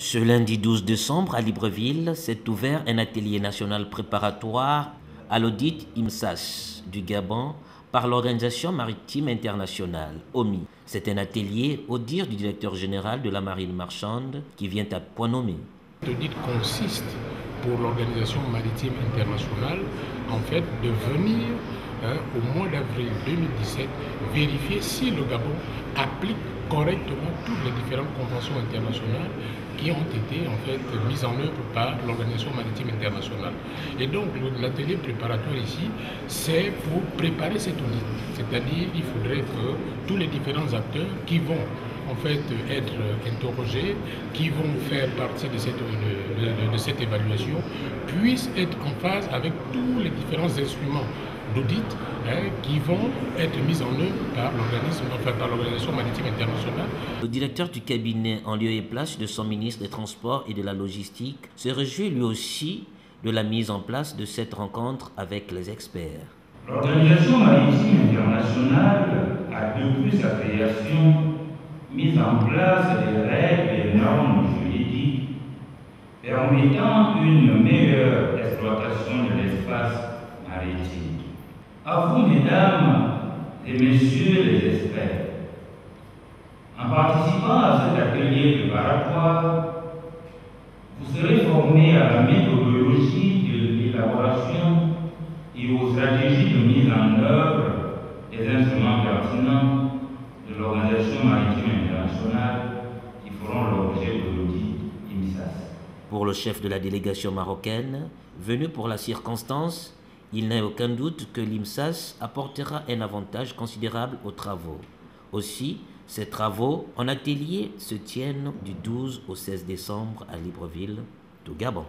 Ce lundi 12 décembre à Libreville s'est ouvert un atelier national préparatoire à l'audit IMSAS du Gabon par l'Organisation maritime internationale, OMI. C'est un atelier au dire du directeur général de la marine marchande qui vient à point nommé. L'audit consiste pour l'Organisation maritime internationale en fait de venir hein, au mois d'avril 2017 vérifier si le Gabon applique correctement toutes les différentes conventions internationales qui ont été en fait mises en œuvre par l'Organisation maritime internationale. Et donc l'atelier préparatoire ici, c'est pour préparer cet audit. C'est-à-dire il faudrait que tous les différents acteurs qui vont en fait être interrogés, qui vont faire partie de cette, de, de cette évaluation, puissent être en phase avec tous les différents instruments d'audit hein, qui vont être mis en œuvre par l'organisme, enfin par l'organisation maritime internationale. Le directeur du cabinet en lieu et place de son ministre des Transports et de la Logistique se réjouit lui aussi de la mise en place de cette rencontre avec les experts. L'Organisation maritime internationale a depuis sa création mis en place des règles et normes juridiques permettant une meilleure exploitation de l'espace maritime. À vous, mesdames et messieurs les experts, en participant à cet atelier préparatoire, vous serez formés à la méthodologie de l'élaboration et aux stratégies de mise en œuvre des instruments pertinents de l'Organisation maritime internationale qui feront l'objet de l'audit IMSAS. Pour le chef de la délégation marocaine, venu pour la circonstance, il n'est aucun doute que l'IMSAS apportera un avantage considérable aux travaux. Aussi, ces travaux en atelier se tiennent du 12 au 16 décembre à Libreville, tout Gabon.